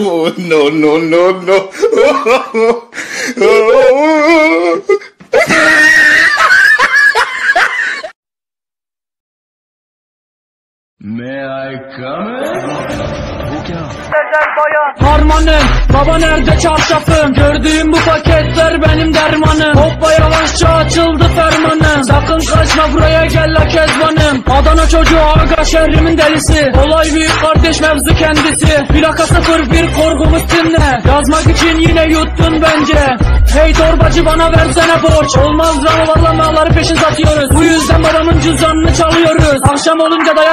oh, no, no, no, no. May I come in? Harmanım, baba nerede çarşafım? Gördüğüm bu paket açıldı fermanım. Sakın kaçma buraya gel la kezbanım. Adana çocuğu aga şehrimin delisi. Olay büyük kardeş mevzu kendisi. Plaka 01 korkumuz dinle. Yazmak için yine yuttun bence. Hey torbacı bana versene borç. Olmaz lan valla peşin satıyoruz. Bu yüzden babamın cüzdanını çalıyoruz. Akşam olunca dayak